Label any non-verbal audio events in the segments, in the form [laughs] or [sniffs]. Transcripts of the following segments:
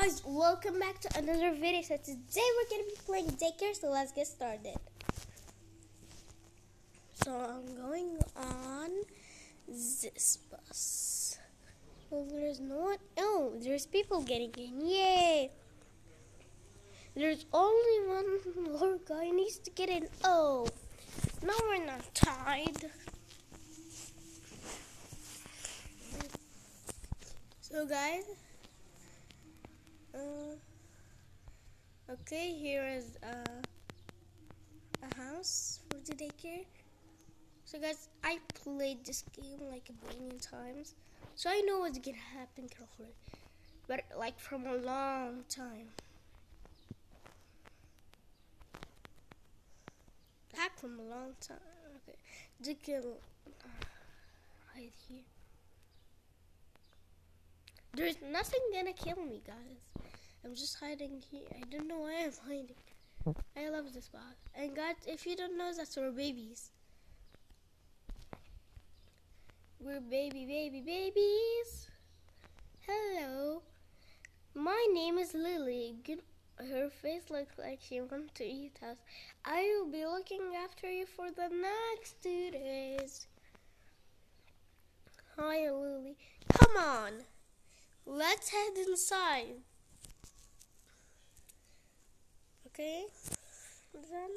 guys, welcome back to another video. So today we're gonna be playing daycare, so let's get started. So I'm going on this bus. Well, there's no one. Oh, there's people getting in. Yay! There's only one more guy needs to get in. Oh, now we're not tied. So guys, uh, okay, here is uh, a house for the daycare. So guys, I played this game like a billion times, so I know what's gonna happen carefully, but like from a long time. Back from a long time. Okay, can uh, hide here. There's nothing gonna kill me, guys. I'm just hiding here. I don't know why I'm hiding. I love this spot. And guys, if you don't know, that's our babies. We're baby, baby, babies. Hello. My name is Lily. Good. Her face looks like she wants to eat us. I will be looking after you for the next two days. Hi, Lily. Come on. Let's head inside. Okay? Then.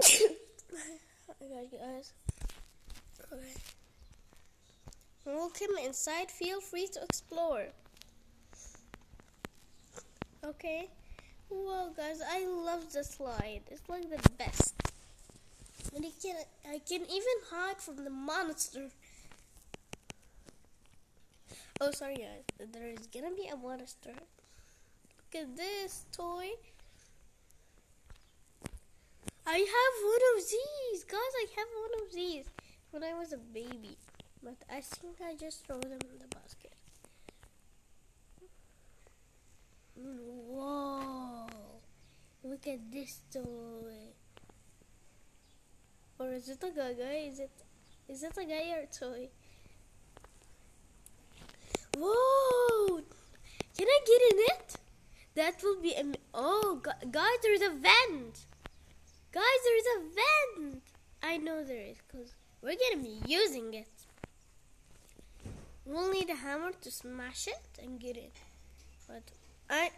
[coughs] okay, guys. Okay. Welcome inside. Feel free to explore. Okay. Whoa, guys, I love the slide. It's like the best. And I can I can even hide from the monster. Oh, sorry guys. There is gonna be a monster. Look at this toy. I have one of these, guys. I have one of these when I was a baby, but I think I just throw them in the basket. Whoa! Look at this toy. Or is it a gaga? Is it is it a guy or a toy? Whoa! Can I get in it? That will be am- oh gu- guys, there's a vent. Guys, there's a vent. I know there is because we're gonna be using it. We'll need a hammer to smash it and get it. But I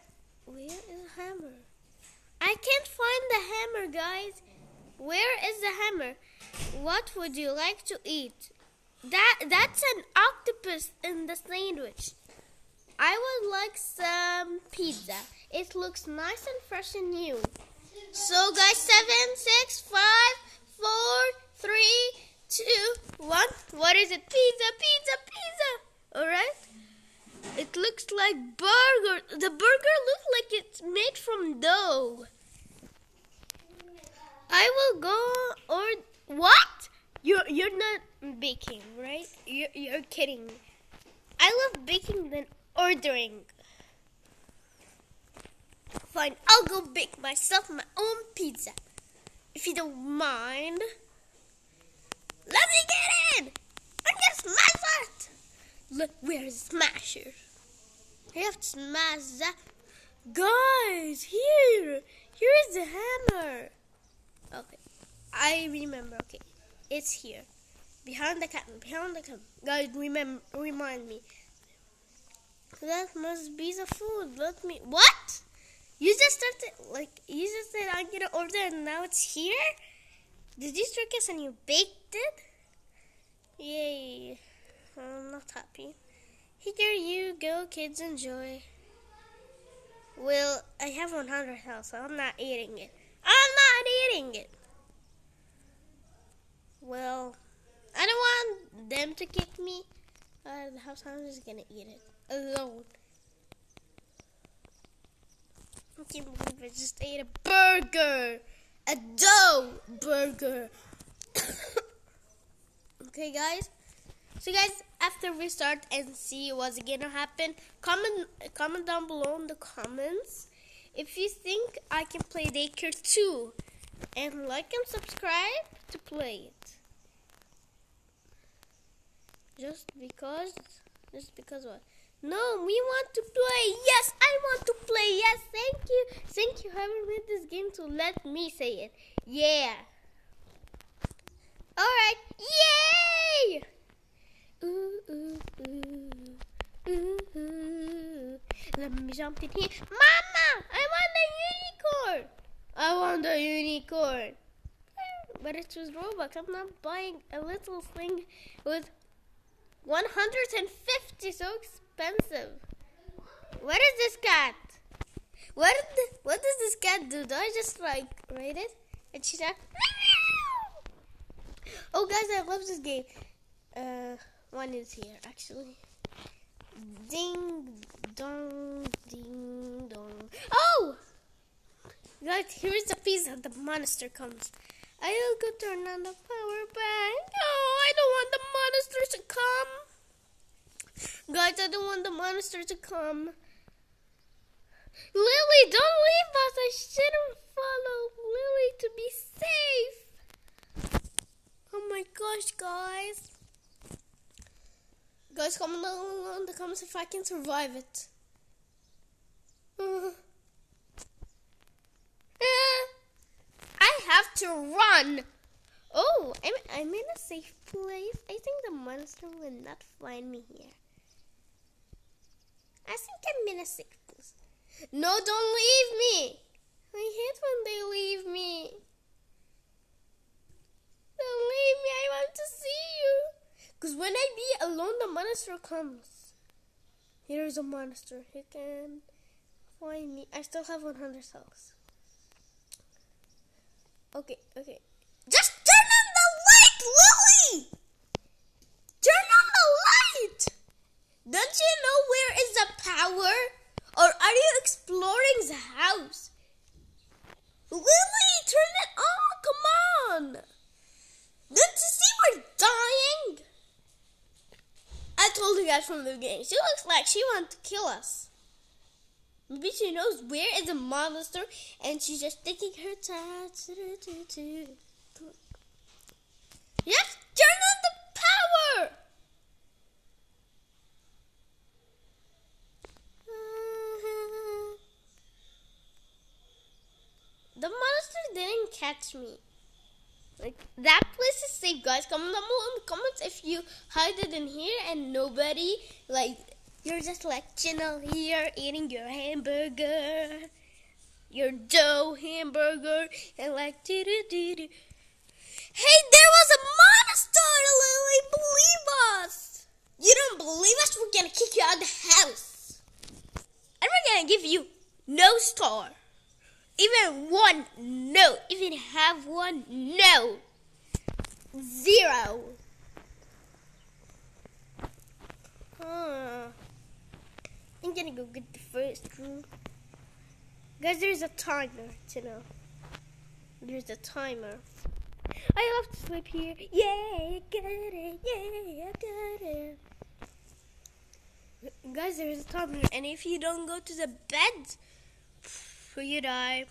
where is the hammer? I can't find the hammer, guys. Where is the hammer? What would you like to eat? That that's an octopus in the sandwich. I would like some pizza. It looks nice and fresh and new. So guys, seven, six, five, four, three, two, one. What is it? Pizza, pizza, pizza. Alright. It looks like burger. The burger looks like it's made from dough. I will go or what? You're you're not baking, right? You're you're kidding. I love baking than ordering. Fine, I'll go bake myself my own pizza. If you don't mind. Let me get in! I'm gonna smash that! Look, where's smasher? I have to smash that. Guys, here! Here's the hammer! Okay, I remember. Okay, it's here, behind the curtain. Behind the curtain. Guys, remember, remind me. That must be the food. Let me. What? You just started like you just said I'm gonna order and now it's here. Did you trick us and you baked it? Yay! I'm not happy. Here you go, kids. Enjoy. Well, I have 100 health, so I'm not eating it. I'm not eating it. Well, I don't want them to kick me out of the house. I'm just gonna eat it alone. I can't believe I just ate a burger, a dough burger. [coughs] okay, guys. So, guys, after we start and see what's gonna happen, comment comment down below in the comments if you think I can play Daycare 2 and like and subscribe to play it. Just because? Just because what? No, we want to play. Yes, I want to play. Yes, thank you. Thank you, whoever made this game to let me say it. Yeah. Alright. Yay! Ooh, ooh, ooh. Ooh, ooh. Let me jump in here. Mama, I want a unicorn. I want a unicorn. But it was Robux. I'm not buying a little thing with 150 so expensive. What is this cat? What the, what does this cat do? Do I just like rate it? And she's like, oh guys, I love this game. Uh, one is here actually. Ding dong, ding dong. Oh, guys, here's the piece pizza. The monster comes. I'll go turn on the power bank. Oh, I don't want the monster to come. Guys, I don't want the monster to come. Lily, don't leave us. I shouldn't follow Lily to be safe. Oh my gosh, guys. Guys, comment down in the comments if I can survive it. [laughs] I have to run. Oh, I'm, I'm in a safe place. I think the monster will not find me here. I think I'm in a safe place. No, don't leave me. I hate when they leave me. Don't leave me. I want to see you. Because when I be alone, the monster comes. Here's a monster. He can find me. I still have 100 cells. Okay, okay. Just turn on the light, Lily! Turn on the light! Don't you know where is the power? Or are you exploring the house? Lily, turn it on! Come on! Don't you see we're dying? Guys from the beginning. She looks like she wants to kill us. Maybe she knows where is a monster and she's just taking her time. Yes, turn on the power! the monster didn't catch me. Like that place is safe, guys. Comment down below in the comments if you hide it in here and nobody like you're just like chilling here eating your hamburger, your dough hamburger, and like doo doo doo doo. Hey, there was a monster, Lily. Believe us. You don't believe us? We're gonna kick you out of the house, and we're gonna give you no star. Even one, no. Even have one, no. Zero. Huh. I'm gonna go get the first room. Guys, there's a timer to know. There's a timer. I love to sleep here. Yeah, I got it. Yeah, I got it. Guys, there's a timer, and if you don't go to the bed, you die.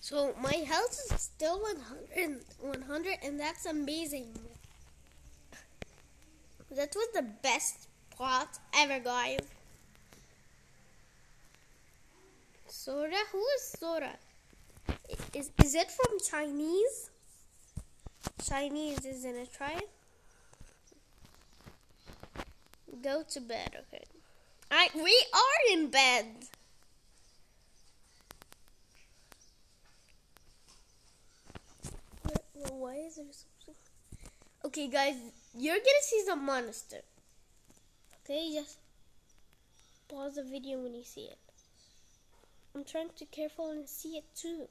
So my health is still 100, 100 and that's amazing. That was the best plot ever, guys. Sora? Who is Sora? Is, is it from Chinese? Chinese, isn't it? Try. Go to bed, okay. I we are in bed. Why is there something? Okay, guys, you're gonna see the monster. Okay, just pause the video when you see it. I'm trying to careful and see it too.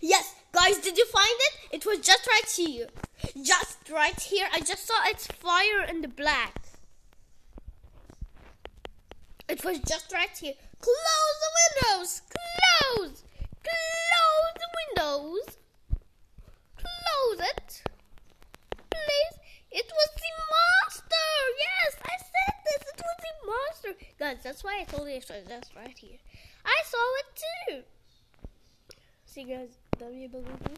Yes, guys, did you find it? It was just right here. Just right here. I just saw its fire in the black. It was just right here. Close the windows. Close. Close windows. Close it. Please. It was the monster! Yes, I said this. It was the monster. Guys, that's why I told you it's just right here. I saw it too. See, guys, W believe me?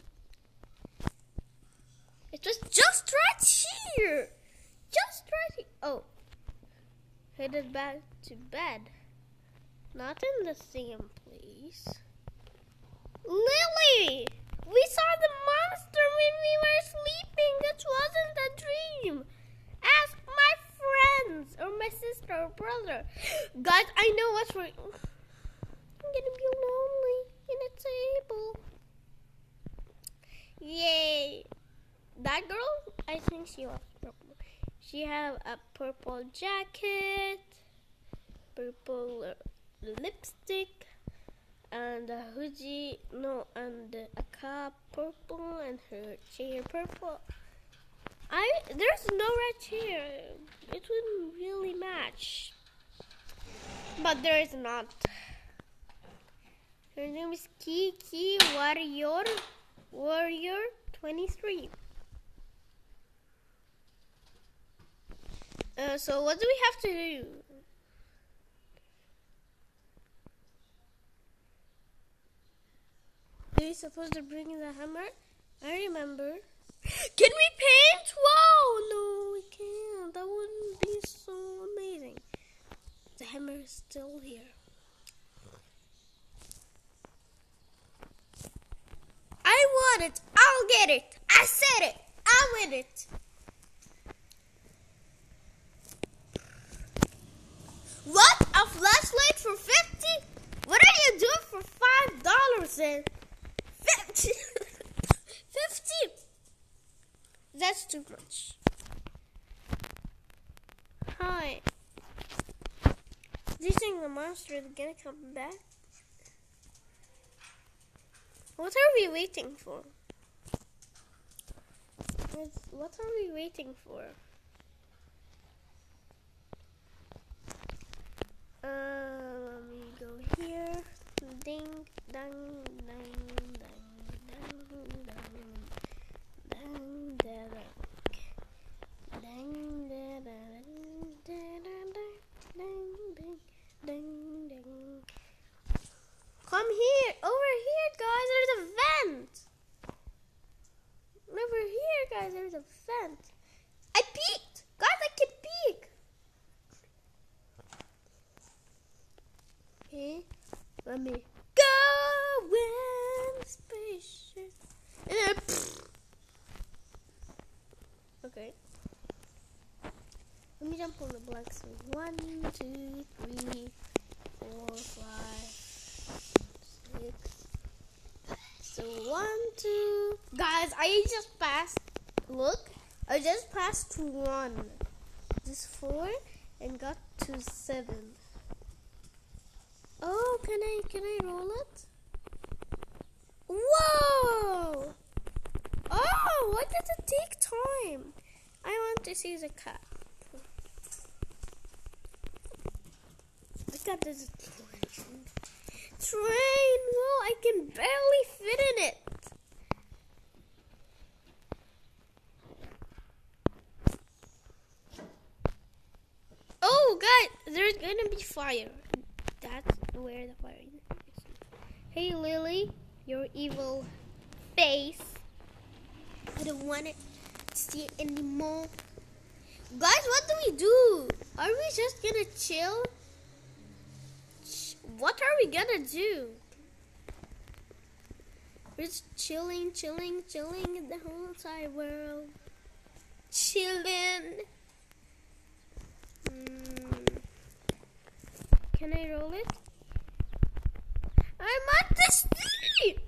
It was just right here. Just right here. Oh. Headed back to bed. Not in the same place. Lily! We saw the monster when we were sleeping. It wasn't a dream. Ask my friends or my sister or brother. Guys, I know what's wrong. I'm gonna be lonely in a table. Yay. That girl, I think she was purple. She have a purple jacket, purple lipstick, and a hoodie, no, and a cap purple, and her chair purple. I there's no red chair. It wouldn't really match, but there is not. Her name is Kiki Warrior Warrior 23. Uh, so what do we have to do? Are we supposed to bring the hammer? I remember. Can we paint? Whoa! No, we can't. That wouldn't be so amazing. The hammer is still here. I want it. I'll get it. I said it. I win it. What? A flashlight for 50? What are you doing for $5 then? 50? 50? [laughs] That's too much. Hi. Do you think the monster is gonna come back? What are we waiting for? What are we waiting for? Uh, let me go here. Ding, dang, Come here, over here, guys. There's a vent. Over here, guys. There's a vent. I peeked, guys. I can peek. Okay, let me go in the spaceship. And then, okay. Let me jump screen. One, two, three, four, five, six. So one, two. Guys, I just passed. Look, I just passed one. This four and got to seven. Oh, can I can I roll it? Whoa! Oh, why does it take time? I want to see the cat. Cat does a train. Train! No, I can barely fit in it. Oh, God, there's gonna be fire. That's where the fire is. Hey, Lily, your evil face. I don't want it to see it anymore. Guys, what do we do? Are we just gonna chill? What are we gonna do? We're just chilling, chilling, chilling in the whole entire world. Chilling. Mm. Can I roll it? I'm on the street!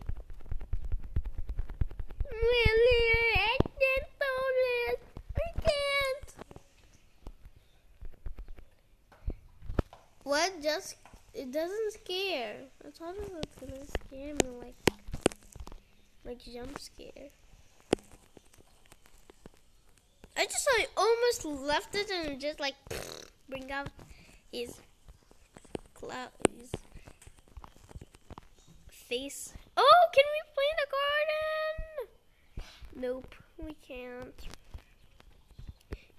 Really? I can't roll it. I can't. What just it doesn't scare. I thought it was gonna scare me like like jump scare. I just like almost left it and just like [sniffs] bring out his cloud his face. Oh, can we play in the garden? Nope, we can't.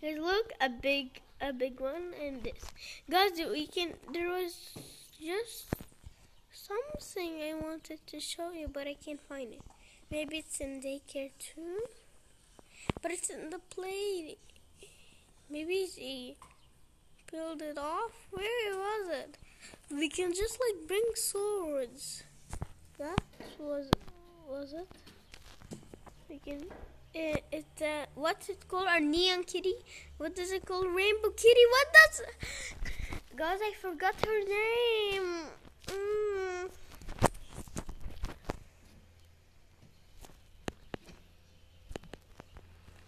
Here's look a big a big one and this. Guys, we can there was just something I wanted to show you but I can't find it. Maybe it's in daycare too. But it's in the plate. Maybe she peeled it off. Where was it? We can just like bring swords. That was was it? We can. It, it uh, what's it called? Our neon kitty. What does it called? Rainbow kitty. What does? Guys, I forgot her name. Mm.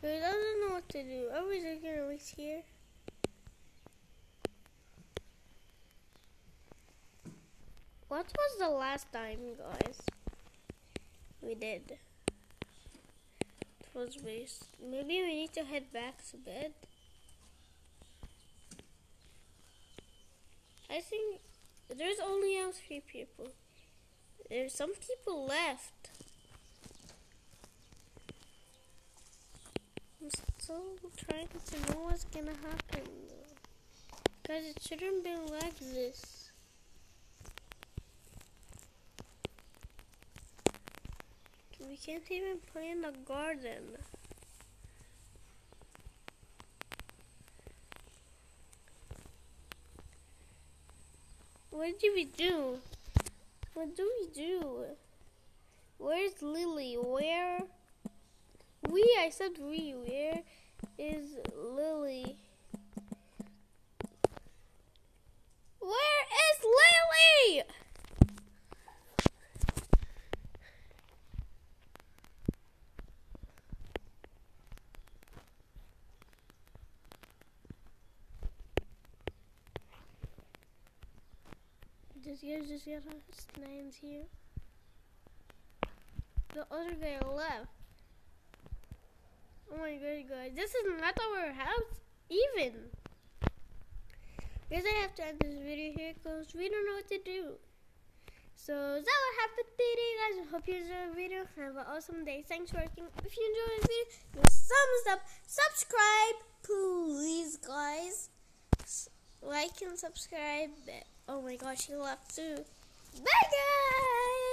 He doesn't know what to do. I was just gonna wait here. What was the last time, guys? We did. It was waste. Maybe we need to head back to bed. I think there's only three people. There's some people left. I'm still trying to know what's gonna happen. Because it shouldn't be like this. We can't even play in the garden. What do we do? What do we do? Where's Lily? Where? We, I said we. Where is Lily? Where is Lily? This guy just got his names here. The other guy left. Oh my god, guys. This is not our house, even. Guess I have to end this video here because we don't know what to do. So, that what happened today, guys. I hope you enjoyed the video. Have an awesome day. Thanks for watching. If you enjoyed the video, give a thumbs up. Subscribe, please, guys. Like and subscribe. Oh my gosh, he left too. Bye, guys.